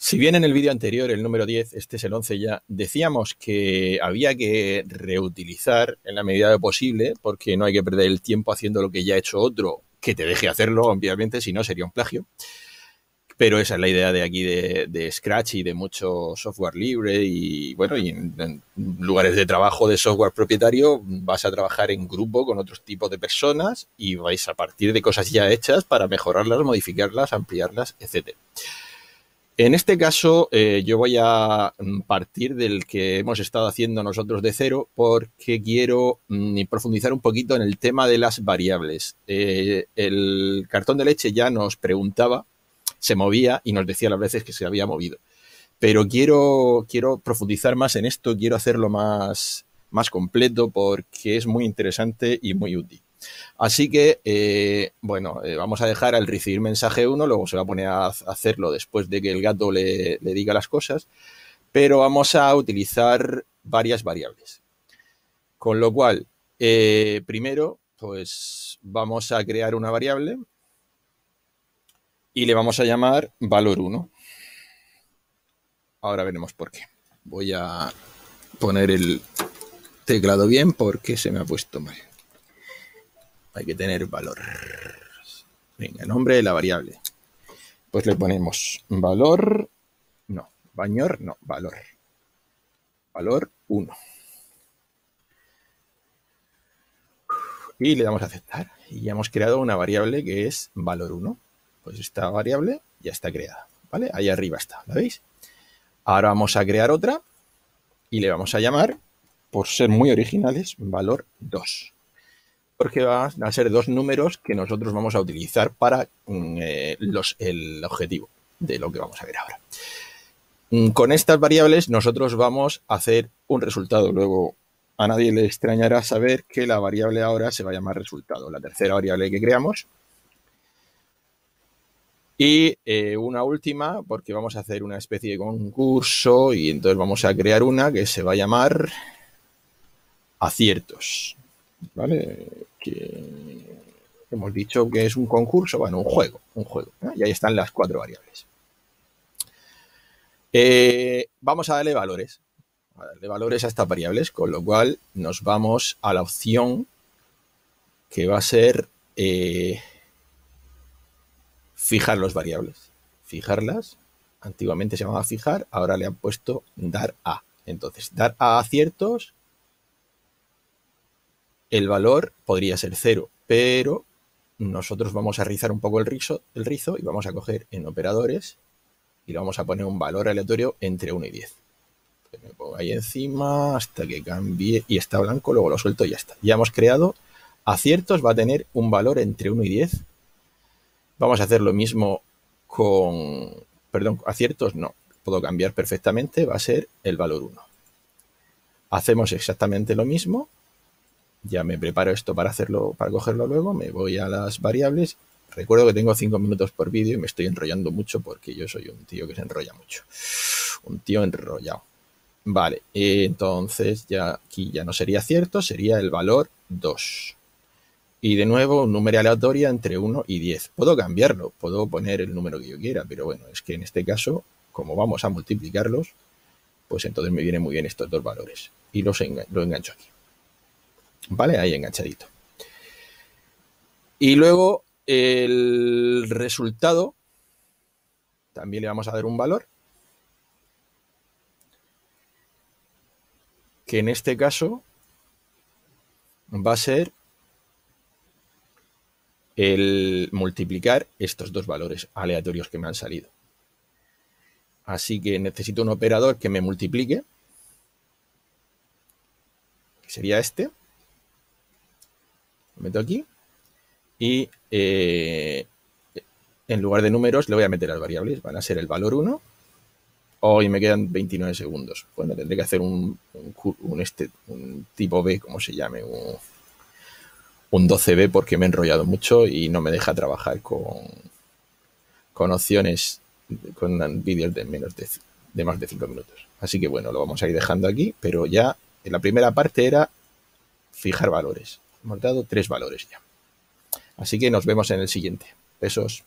Si bien en el vídeo anterior, el número 10, este es el 11 ya, decíamos que había que reutilizar en la medida de posible, porque no hay que perder el tiempo haciendo lo que ya ha hecho otro, que te deje hacerlo, obviamente, si no sería un plagio. Pero esa es la idea de aquí de, Scratch y de mucho software libre y bueno, en, lugares de trabajo de software propietario vas a trabajar en grupo con otros tipos de personas y vais a partir de cosas ya hechas para mejorarlas, modificarlas, ampliarlas, etcétera. En este caso, eh, yo voy a mm, partir del que hemos estado haciendo nosotros de cero porque quiero mm, profundizar un poquito en el tema de las variables. Eh, el cartón de leche ya nos preguntaba, se movía y nos decía las veces que se había movido. Pero quiero, quiero profundizar más en esto, quiero hacerlo más, más completo porque es muy interesante y muy útil. Así que, eh, bueno, eh, vamos a dejar al recibir mensaje 1, luego se va a poner a hacerlo después de que el gato le, diga las cosas, pero vamos a utilizar varias variables. Con lo cual, eh, primero, pues vamos a crear una variable y le vamos a llamar valor 1. Ahora veremos por qué. Voy a poner el teclado bien porque se me ha puesto mal hay que tener valor. Venga, nombre de la variable. Pues le ponemos valor, no, bañor, no, valor. Valor 1. Y le damos a aceptar. Y ya hemos creado una variable que es valor 1. Pues esta variable ya está creada. ¿Vale? Ahí arriba está, ¿la veis? Ahora vamos a crear otra y le vamos a llamar, por ser muy originales, valor 2 porque van a ser dos números que nosotros vamos a utilizar para mm, eh, el objetivo de lo que vamos a ver ahora. Mm, con estas variables nosotros vamos a hacer un resultado. Luego a nadie le extrañará saber que la variable ahora se va a llamar resultado, la tercera variable que creamos. Y eh, una última, porque vamos a hacer una especie de concurso y entonces vamos a crear una que se va a llamar aciertos. ¿Vale? Que hemos dicho que es un concurso, bueno, un juego, un juego. Y ahí están las cuatro variables. Eh, vamos a darle valores, a darle valores a estas variables, con lo cual nos vamos a la opción que va a ser eh, fijar los variables. Fijarlas, antiguamente se llamaba fijar, ahora le han puesto dar a. Entonces, dar a aciertos el valor podría ser cero, pero nosotros vamos a rizar un poco el rizo, el rizo y vamos a coger en operadores y le vamos a poner un valor aleatorio entre 1 y 10. me pongo ahí encima hasta que cambie y está blanco, luego lo suelto y ya está. Ya hemos creado aciertos, va a tener un valor entre 1 y 10. Vamos a hacer lo mismo con, perdón, aciertos no, puedo cambiar perfectamente, va a ser el valor 1. Hacemos exactamente lo mismo ya me preparo esto para hacerlo, para cogerlo luego, me voy a las variables. Recuerdo que tengo cinco minutos por vídeo y me estoy enrollando mucho porque yo soy un tío que se enrolla mucho. Un tío enrollado. Vale, entonces ya aquí ya no sería cierto, sería el valor 2. Y de nuevo, un número aleatorio entre 1 y 10. Puedo cambiarlo, puedo poner el número que yo quiera, pero bueno, es que en este caso, como vamos a multiplicarlos, pues entonces me vienen muy bien estos dos valores. Y los lo engancho aquí. ¿Vale? Ahí enganchadito. Y luego el resultado, también le vamos a dar un valor. Que en este caso va a ser el multiplicar estos dos valores aleatorios que me han salido. Así que necesito un operador que me multiplique, que sería este meto aquí y eh, en lugar de números le voy a meter las variables. Van a ser el valor 1. Hoy me quedan 29 segundos. Bueno, tendré que hacer un, este, un tipo B, como se llame, un, un 12B porque me he enrollado mucho y no me deja trabajar con, con opciones, con vídeos de menos de, de más de 5 minutos. Así que bueno, lo vamos a ir dejando aquí, pero ya en la primera parte era fijar valores. Hemos tres valores ya. Así que nos vemos en el siguiente. Besos.